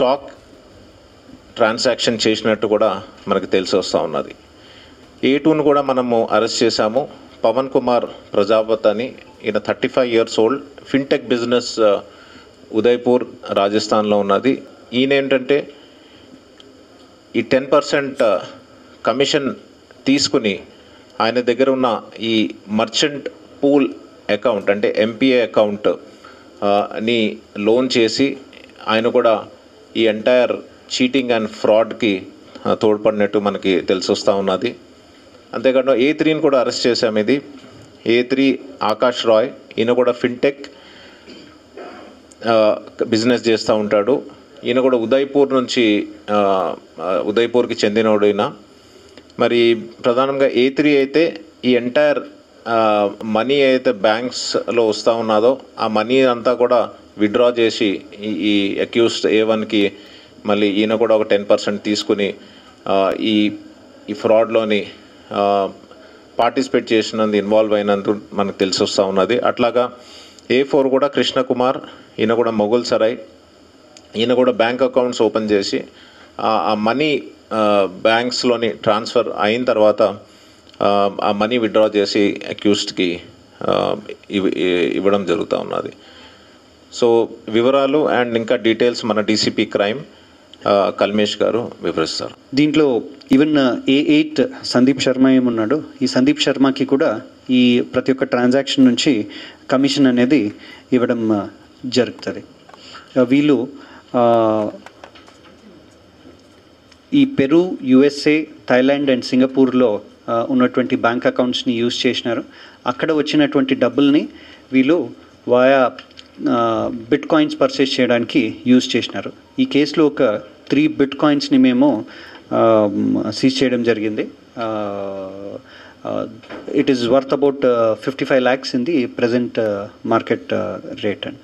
Stock transaction చేసినట్టు కూడా మనకు తెలిసి వస్తూ ఉన్నది. ఏ టూను కూడా మనము అరెస్ట్ చేశాము. పవన్ కుమార్ ప్రజాపత్ అని ఈయన thirty five years old. Fintech business Udaipur రాజస్థాన్లో ఉన్నది. ఈయన ఏంటంటే ఈ టెన్ పర్సెంట్ కమిషన్ తీసుకుని ఆయన దగ్గర ఉన్న ఈ మర్చెంట్ పూల్ అకౌంట్ అంటే ఎంపీఏ అకౌంట్ని లోన్ చేసి ఆయన కూడా ఈ ఎంటైర్ చీటింగ్ అండ్ ఫ్రాడ్కి తోడ్పడినట్టు మనకి తెలిసొస్తూ ఉన్నది. అంతేకాకుండా ఏ త్రీని కూడా అరెస్ట్ చేశాము ఇది. ఏ త్రీ ఆకాష్ రాయ్ ఈయన కూడా ఫిన్టెక్ బిజినెస్ చేస్తూ ఉంటాడు. ఈయన కూడా ఉదయ్పూర్ నుంచి ఉదయ్పూర్కి చెందినోడు ఈయన. మరి ప్రధానంగా ఏ త్రీ అయితే ఈ ఎంటైర్ మనీ అయితే బ్యాంక్స్లో వస్తూ ఉన్నదో ఆ మనీ అంతా కూడా విత్డ్రా చేసి ఈ అక్యూస్డ్ ఏ వన్కి మళ్ళీ ఈయన కూడా ఒక టెన్ పర్సెంట్ తీసుకుని ఈ ఈ ఫ్రాడ్లోని పార్టిసిపేట్ చేసినందు ఇన్వాల్వ్ అయినందు మనకు తెలిసి వస్తూ ఉన్నది. అట్లాగా ఏ ఫోర్ కూడా కృష్ణకుమార్ ఈయన కూడా మొగుల్ సరాయ్ ఈయన కూడా బ్యాంక్ అకౌంట్స్ ఓపెన్ చేసి ఆ- మనీ బ్యాంక్స్లోని ట్రాన్స్ఫర్ అయిన తర్వాత ఆ, ఆ మనీ విత్డ్రా చేసి అక్యూస్డ్కి ఇవ్వడం జరుగుతూ ఉన్నది. సో వివరాలు అండ్ ఇంకా డీటెయిల్స్ మన డీసీపీ క్రైమ్ కల్మేష్ గారు వివరిస్తారు. దీంట్లో even A eight Sandeep Sharma ఏమున్నాడు ఈ సందీప్ శర్మకి కూడా ఈ ప్రతి ఒక్క ట్రాన్సాక్షన్ నుంచి కమిషన్ అనేది ఇవ్వడం జరుగుతుంది. వీళ్ళు ఈ పెరు యుఎస్ఏ థాయిలాండ్ అండ్ సింగపూర్లో ఉన్నటువంటి బ్యాంక్ అకౌంట్స్ని యూజ్ చేసినారు. అక్కడ వచ్చినటువంటి డబ్బుల్ని వీళ్ళు వాయా బిట్ కాయిన్స్ పర్చేస్ చేయడానికి యూజ్ చేసినారు. ఈ కేసులో ఒక త్రీ బిట్ కాయిన్స్ని మేము సీజ్ చేయడం జరిగింది. It is worth about fifty five lakhs in the present market rate and.